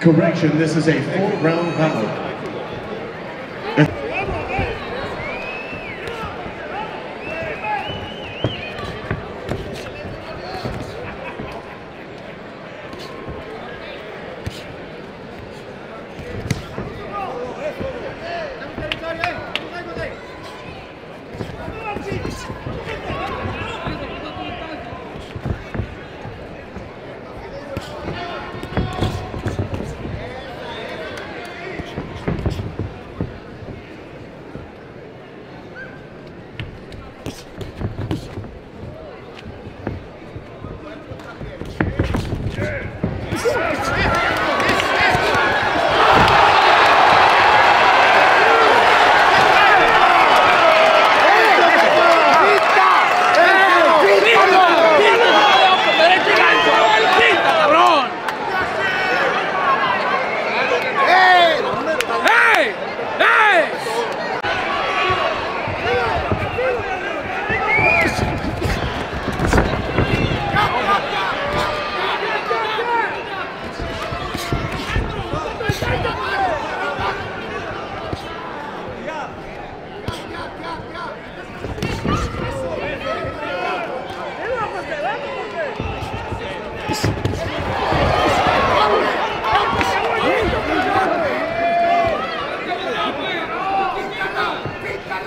Correction, this is a four-round bout. Thank you.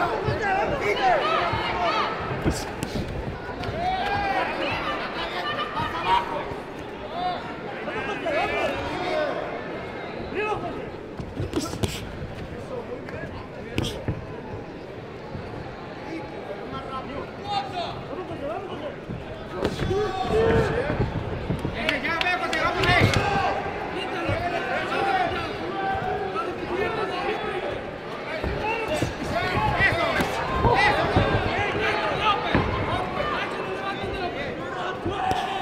Thank you. Win!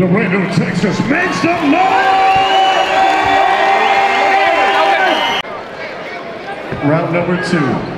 Laredo, Texas. Make some noise! Round number two.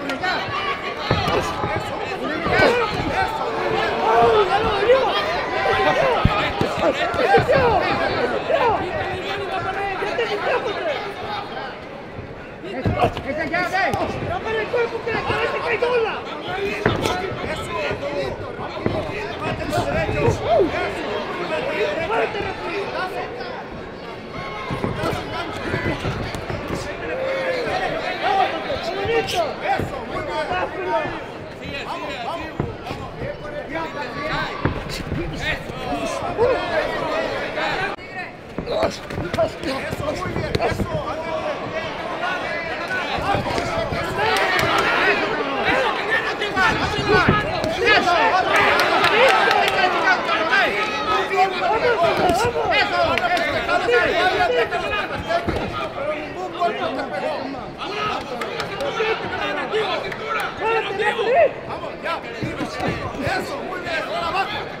Eso, ¡Eso! bien. ¡Eso! sigue, sigue. Vamos, vamos. Eso. ¡Vamos, ya! ¡Eso! ¡Muy bien! ¡Ahora abajo!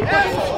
Yes.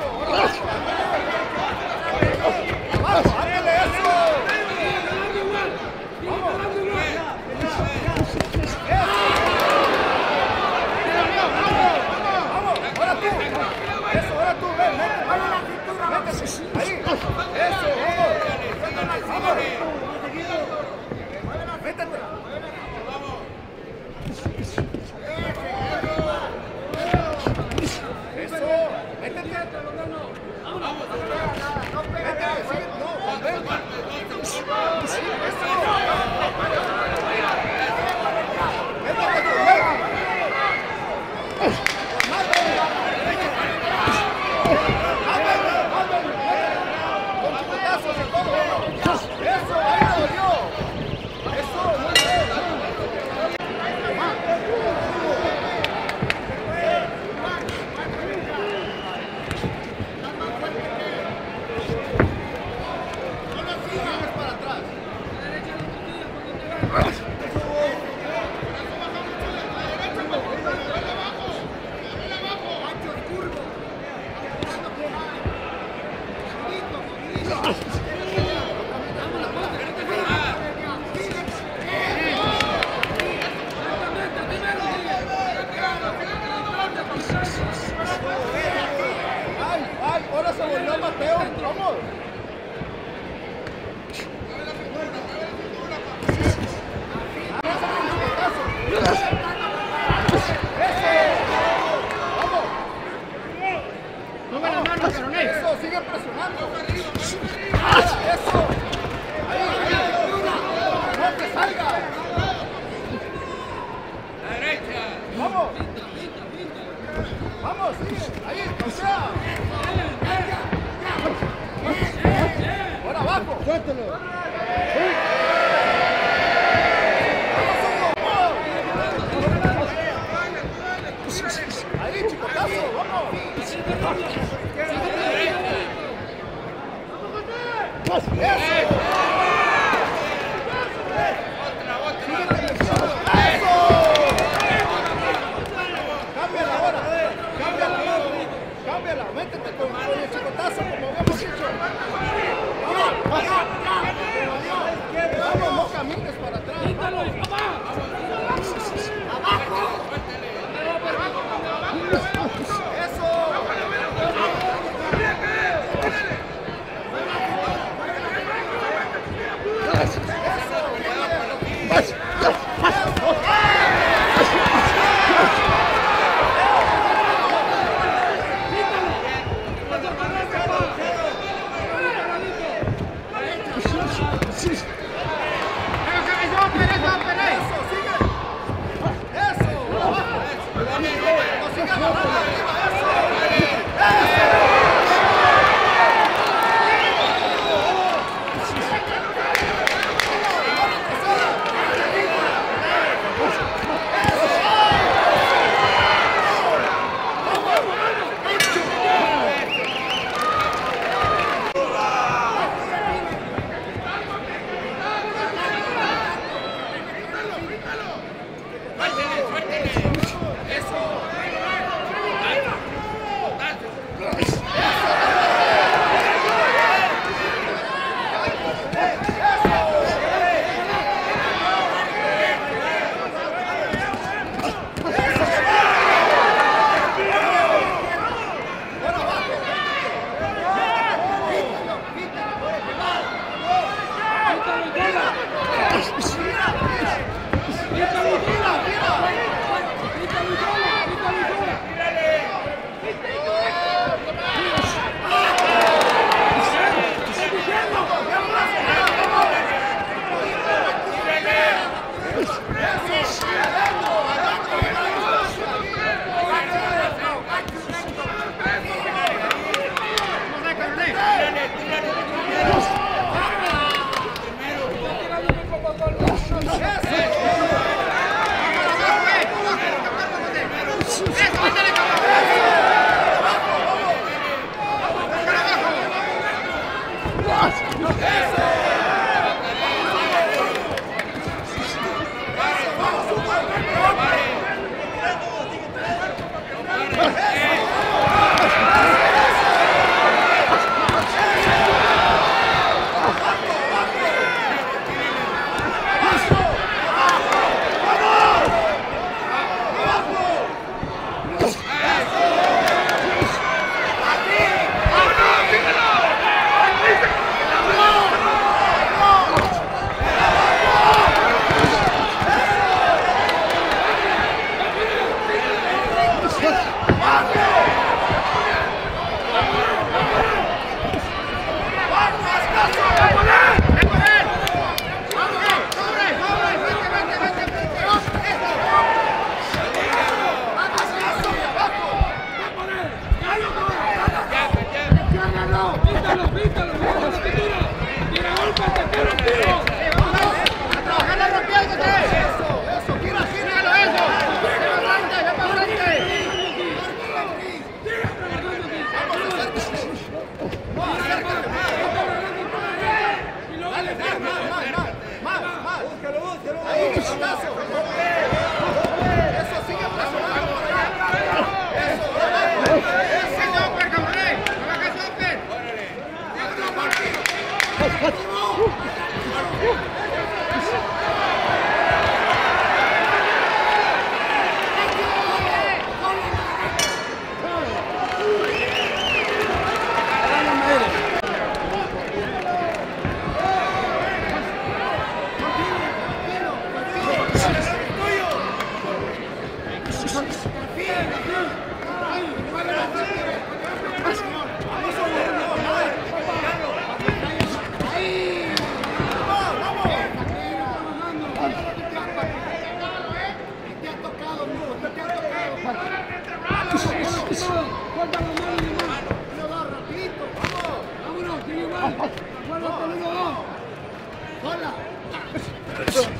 Vamos! 快点快点走快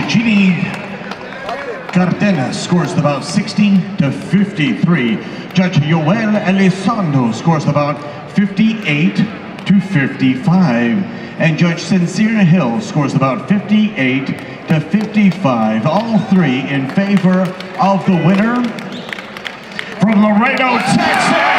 Chichini Cardenas scores the bout 60 to 53. Judge Joel Elizondo scores the bout 58 to 55. And Judge Sincere Hill scores the bout 58 to 55. All three in favor of the winner from Laredo, Texas.